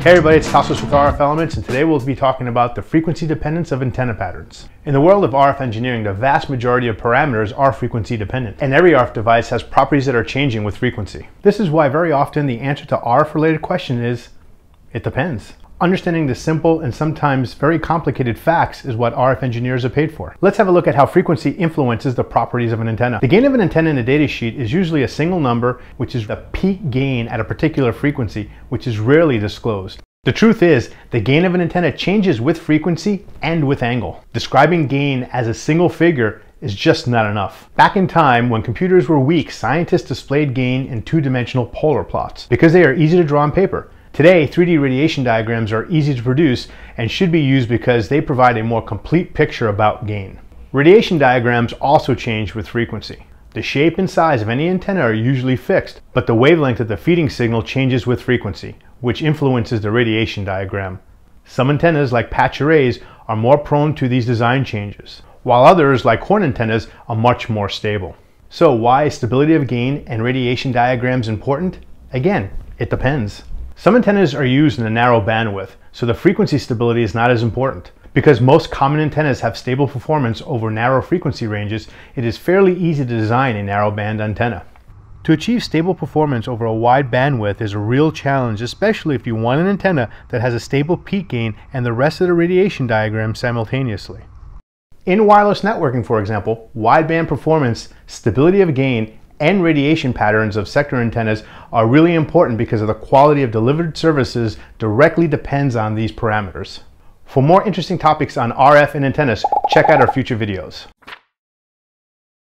Hey everybody, it's Tassos with RF Elements, and today we'll be talking about the frequency dependence of antenna patterns. In the world of RF engineering, the vast majority of parameters are frequency dependent, and every RF device has properties that are changing with frequency. This is why very often the answer to RF related question is, it depends. Understanding the simple and sometimes very complicated facts is what RF engineers are paid for. Let's have a look at how frequency influences the properties of an antenna. The gain of an antenna in a datasheet is usually a single number, which is the peak gain at a particular frequency, which is rarely disclosed. The truth is, the gain of an antenna changes with frequency and with angle. Describing gain as a single figure is just not enough. Back in time, when computers were weak, scientists displayed gain in two-dimensional polar plots because they are easy to draw on paper. Today, 3D radiation diagrams are easy to produce and should be used because they provide a more complete picture about gain. Radiation diagrams also change with frequency. The shape and size of any antenna are usually fixed, but the wavelength of the feeding signal changes with frequency, which influences the radiation diagram. Some antennas, like patch arrays, are more prone to these design changes, while others, like horn antennas, are much more stable. So why is stability of gain and radiation diagrams important? Again, it depends. Some antennas are used in a narrow bandwidth, so the frequency stability is not as important. Because most common antennas have stable performance over narrow frequency ranges, it is fairly easy to design a narrowband antenna. To achieve stable performance over a wide bandwidth is a real challenge, especially if you want an antenna that has a stable peak gain and the rest of the radiation diagram simultaneously. In wireless networking, for example, wideband performance, stability of gain, and radiation patterns of sector antennas are really important because of the quality of delivered services directly depends on these parameters. For more interesting topics on RF and antennas, check out our future videos.